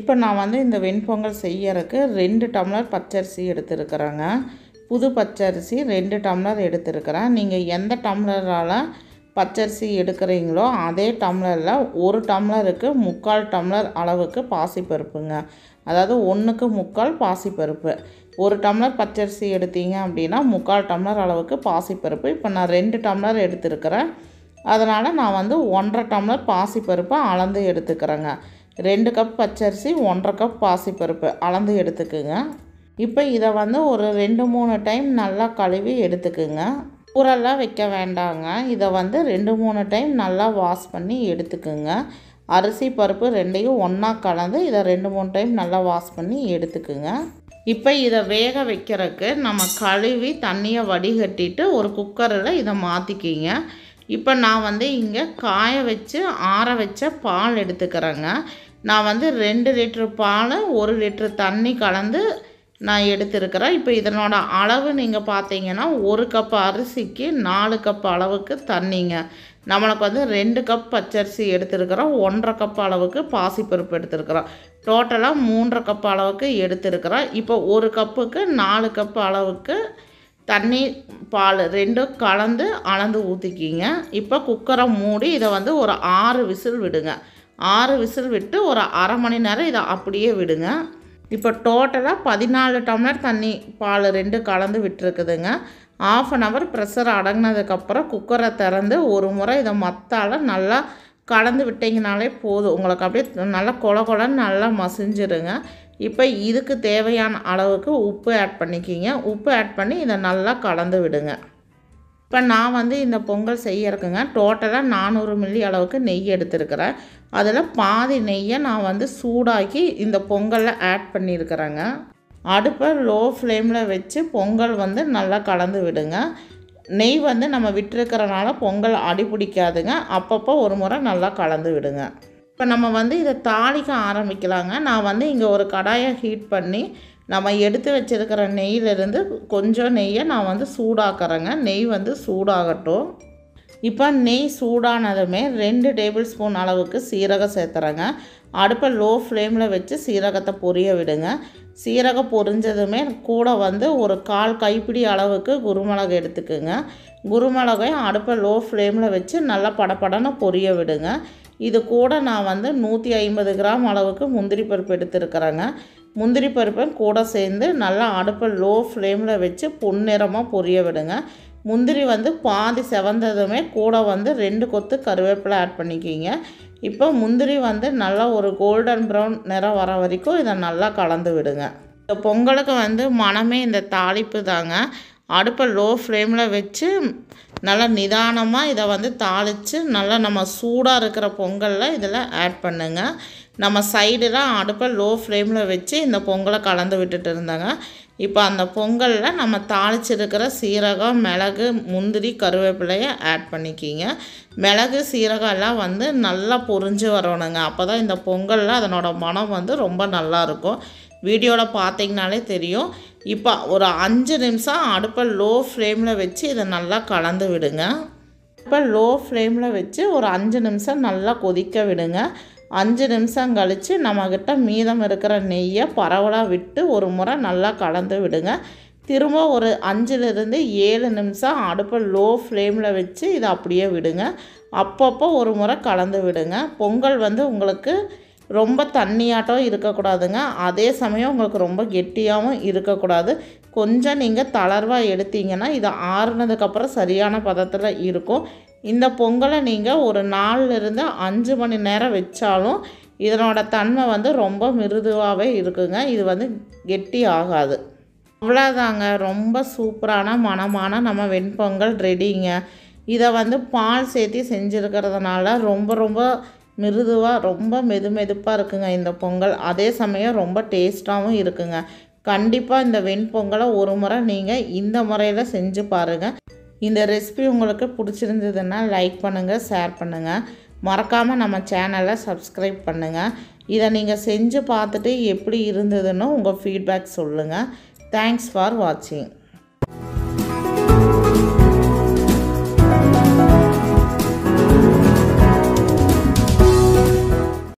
இப்போ நான் வந்து இந்த வெண்பொங்கல் செய்யறதுக்கு ரெண்டு டம்ளர் பச்சரிசி எடுத்துருக்குறேங்க. புது பச்சரிசி ரெண்டு டம்ளர் எடுத்துருக்கிறேன். நீங்கள் எந்த டம்ளரால் பச்சரிசி எடுக்கிறீங்களோ அதே டம்ளரில் ஒரு டம்ளருக்கு முக்கால் டம்ளர் அளவுக்கு பாசிப்பருப்புங்க. அதாவது ஒன்றுக்கு முக்கால் பாசிப்பருப்பு. ஒரு டம்ளர் பச்சரிசி எடுத்தீங்க அப்படின்னா முக்கால் டம்ளர் அளவுக்கு பாசிப்பருப்பு. இப்போ நான் ரெண்டு டம்ளர் எடுத்துருக்கிறேன். அதனால் நான் வந்து ஒன்றரை டம்ளர் பாசிப்பருப்பை அளந்து எடுத்துக்கிறேங்க. ரெண்டு கப் பச்சரிசி ஒன்றரை கப் பாசிப்பருப்பு. அளந்து எடுத்துக்குங்க. இப்போ இதை வந்து ஒரு ரெண்டு மூணு டைம் நல்லா கழுவி எடுத்துக்குங்க. ஊரெல்லாம் வைக்க வேண்டாங்க. இதை வந்து ரெண்டு மூணு டைம் நல்லா வாஷ் பண்ணி எடுத்துக்குங்க. அரிசி பருப்பு ரெண்டையும் ஒன்றா கலந்து இதை ரெண்டு மூணு டைம் நல்லா வாஷ் பண்ணி எடுத்துக்குங்க. இப்போ இதை வேக வைக்கிறதுக்கு நம்ம கழுவி தண்ணியை வடிகட்டிட்டு ஒரு குக்கரில் இதை மாற்றிக்கிங்க இப்போ நான் வந்து இங்கே காய வச்சு ஆற வச்ச பால் எடுத்துக்கிறேங்க. நான் வந்து ரெண்டு லிட்ரு பால் ஒரு லிட்ரு தண்ணி கலந்து நான் எடுத்துருக்கிறேன். இப்போ இதனோட அளவு நீங்கள் பார்த்தீங்கன்னா ஒரு கப் அரிசிக்கு நாலு கப் அளவுக்கு தண்ணிங்க. நம்மளுக்கு வந்து ரெண்டு கப் பச்சரிசி எடுத்துருக்கிறோம். ஒன்றரை கப் அளவுக்கு பாசிப்பருப்பு எடுத்துருக்கிறோம். டோட்டலாக மூன்றரை கப் அளவுக்கு எடுத்துருக்கிறோம். இப்போ ஒரு கப்புக்கு நாலு கப் அளவுக்கு தண்ணி பால் ரெண்டும் கலந்து அளந்து ஊற்றிக்கிங்க இப்போ குக்கரை மூடி இதை வந்து ஒரு ஆறு விசில் விடுங்க. ஆறு விசில் விட்டு ஒரு அரை மணி நேரம் இதை அப்படியே விடுங்க. இப்போ டோட்டலாக பதினாலு டம்ளர் தண்ணி பால் ரெண்டு கலந்து விட்டுருக்குதுங்க. ஆஃப் அன் ஹவர் ப்ரெஷர் அடங்கினதுக்கப்புறம் குக்கரை திறந்து ஒரு முறை இதை மத்தால் நல்லா கலந்து விட்டிங்கனாலே போதும். உங்களுக்கு அப்படியே நல்லா கொல கொலன்னு நல்லா மசிஞ்சிருங்க. இப்போ இதுக்கு தேவையான அளவுக்கு உப்பு ஆட் பண்ணிக்கிங்க. உப்பு ஆட் பண்ணி இதை நல்லா கலந்து விடுங்க. இப்போ நான் வந்து இந்த பொங்கல் செய்யறதுக்குங்க டோட்டலாக நானூறு மில்லி அளவுக்கு நெய் எடுத்துருக்கிறேன். அதில் பாதி நெய்யை நான் வந்து சூடாக்கி இந்த பொங்கலில் ஆட் பண்ணியிருக்கிறேங்க. அடுப்பை லோ ஃப்ளேமில் வச்சு பொங்கல் வந்து நல்லா கலந்து விடுங்க. நெய் வந்து நம்ம விட்டுருக்கிறனால பொங்கல் அடி பிடிக்காதுங்க. அப்பப்போ ஒரு முறை நல்லா கலந்து விடுங்க. இப்போ நம்ம வந்து இதை தாளிக்க ஆரம்பிக்கலாங்க. நான் வந்து இங்கே ஒரு கடாயை ஹீட் பண்ணி நம்ம எடுத்து வச்சுருக்கிற நெய்யிலிருந்து கொஞ்சம் நெய்யை நான் வந்து சூடாக்குறேங்க. நெய் வந்து சூடாகட்டும். இப்போ நெய் சூடானதுமே ரெண்டு டேபிள் ஸ்பூன் அளவுக்கு சீரகம் சேர்த்துறேங்க. அடுப்பை லோ ஃப்ளேமில் வச்சு சீரகத்தை பொரிய விடுங்க. சீரகம் பொரிஞ்சதுமே கூட வந்து ஒரு கால் கைப்பிடி அளவுக்கு குருமிளகு எடுத்துக்குங்க. குருமிளகையும் அடுப்பை லோ ஃப்ளேமில் வச்சு நல்லா படபடன்னு பொரிய விடுங்க. இது கூட நான் வந்து நூற்றி ஐம்பது கிராம் அளவுக்கு முந்திரி பருப்பு எடுத்துருக்குறேங்க. முந்திரி பருப்பை கூட சேர்ந்து நல்லா அடுப்பை லோ ஃப்ளேமில் வச்சு பொன்னிறமாக பொரிய விடுங்க. முந்திரி வந்து பாதி செவந்ததுமே கூட வந்து ரெண்டு கொத்து கருவேப்பிலை ஆட் பண்ணிக்கிங்க. இப்போ முந்திரி வந்து நல்லா ஒரு கோல்டன் ப்ரௌன் நிறம் வர வரைக்கும் இதை நல்லா கலந்து விடுங்க. இந்த பொங்கலுக்கு வந்து மனமே இந்த தாளிப்பு தாங்க. அடுப்பை லோ ஃப்ளேமில் வச்சு நல்லா நிதானமாக இதை வந்து தாளித்து நல்லா நம்ம சூடாக இருக்கிற பொங்கலில் இதில் ஆட் பண்ணுங்க. நம்ம சைடுலாம் அடுப்பை லோ ஃப்ளேமில் வச்சு இந்த பொங்கலை கலந்து விட்டுட்டு இருந்தாங்க. இப்போ அந்த பொங்கலில் நம்ம தாளிச்சிருக்கிற சீரகம் மிளகு முந்திரி கருவேப்பிலையை ஆட் பண்ணிக்கிங்க. மிளகு சீரகம் எல்லாம் வந்து நல்லா பொரிஞ்சு வரணுங்க. அப்போ தான் இந்த பொங்கலில் அதனோட மனம் வந்து ரொம்ப நல்லாயிருக்கும் வீடியோவில் பார்த்தீங்கனாலே தெரியும். இப்போ ஒரு அஞ்சு நிமிஷம் அடுப்பை லோ ஃப்ளேமில் வச்சு இதை நல்லா கலந்து விடுங்க. இப்போ லோ ஃப்ளேமில் வச்சு ஒரு அஞ்சு நிமிஷம் நல்லா கொதிக்க விடுங்க. அஞ்சு நிமிஷம் கழித்து நம்மக்கிட்ட மீதம் இருக்கிற நெய்யை பரவலாக விட்டு ஒரு முறை நல்லா கலந்து விடுங்க. திரும்ப ஒரு அஞ்சுலேருந்து ஏழு நிமிஷம் அடுப்பை லோ ஃப்ளேமில் வச்சு இதை அப்படியே விடுங்க. அப்பப்போ ஒரு முறை கலந்து விடுங்க. பொங்கல் வந்து உங்களுக்கு ரொம்ப தண்ணியாட்டம் இருக்கக்கூடாதுங்க. அதே சமயம் உங்களுக்கு ரொம்ப கெட்டியாகவும் இருக்கக்கூடாது. கொஞ்சம் நீங்கள் தளர்வாக எடுத்தீங்கன்னா இது ஆறுனதுக்கப்புறம் சரியான பதத்தில் இருக்கும். இந்த பொங்கலை நீங்கள் ஒரு நாலுலேருந்து அஞ்சு மணி நேரம் வச்சாலும் இதனோட தன்மை வந்து ரொம்ப மிருதுவாகவே இருக்குங்க. இது வந்து கெட்டி ஆகாது. அவ்வளோதாங்க ரொம்ப சூப்பரான மனமான நம்ம வெண்பொங்கல் ரெடிங்க. இதை வந்து பால் சேர்த்து செஞ்சுருக்கிறதுனால ரொம்ப ரொம்ப மிருதுவாக ரொம்ப மெது மெதுப்பாக இருக்குங்க இந்த பொங்கல். அதே சமயம் ரொம்ப டேஸ்ட்டாகவும் இருக்குங்க. கண்டிப்பாக இந்த வெண்பொங்கலை ஒரு முறை நீங்கள் இந்த முறையில் செஞ்சு பாருங்கள் இந்த ரெசிபி உங்களுக்கு பிடிச்சிருந்ததுன்னா லைக் பண்ணுங்கள் ஷேர் பண்ணுங்கள் மறக்காமல் நம்ம சேனலை சப்ஸ்கிரைப் பண்ணுங்கள் இதை நீங்கள் செஞ்சு பார்த்துட்டு எப்படி இருந்ததுன்னு உங்கள் ஃபீட்பேக் சொல்லுங்கள் தேங்க்ஸ் ஃபார் வாட்சிங்.